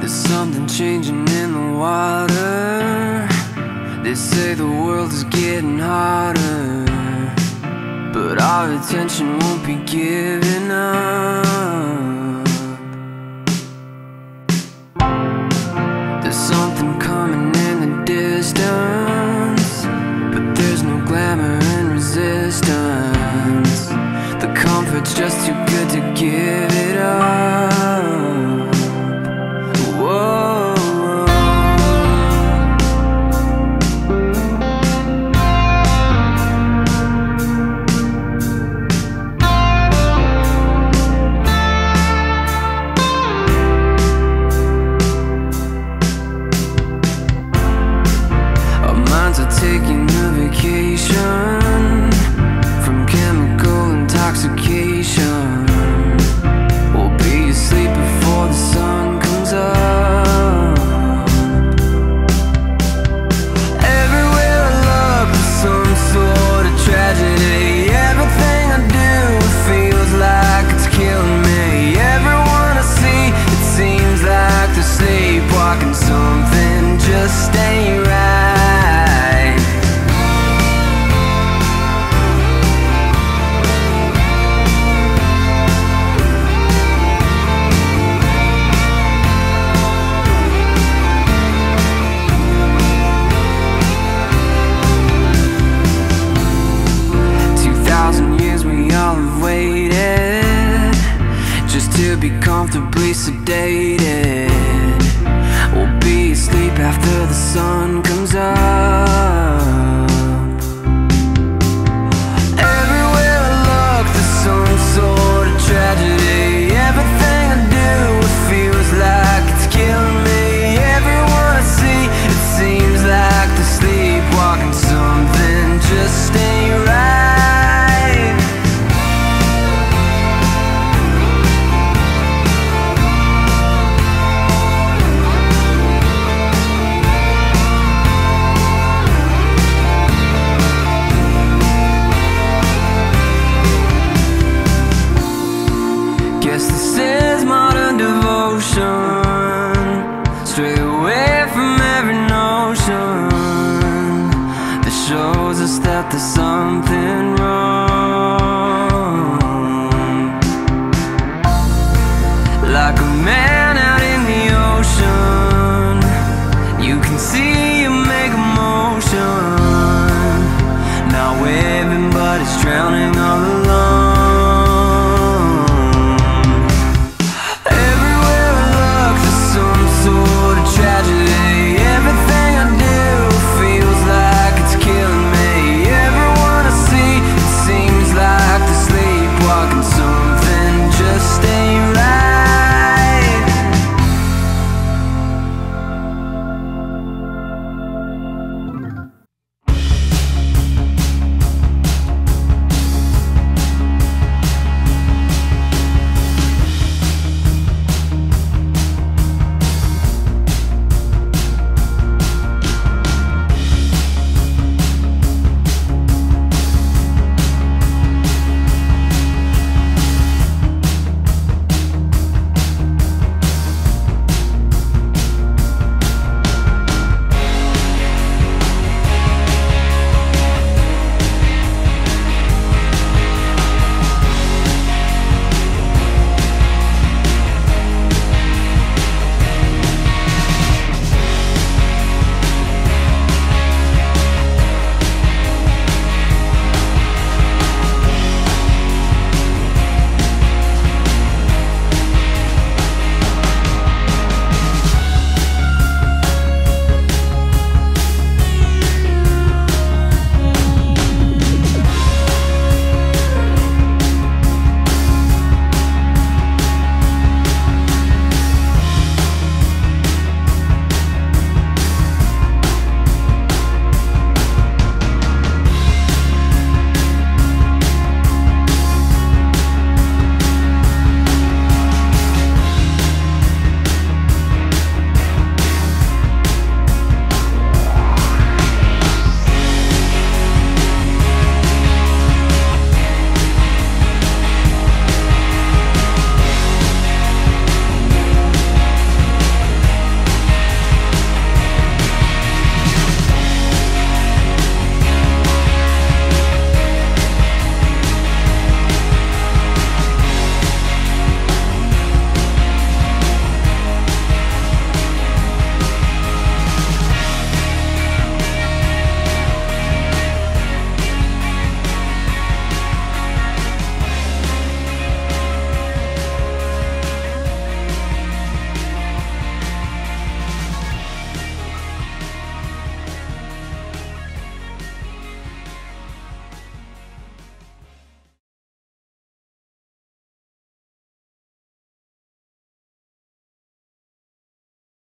There's something changing in the water. They say the world is getting hotter But our attention won't be given up. 想 comfortably sedated. We'll be asleep after the sun something wrong.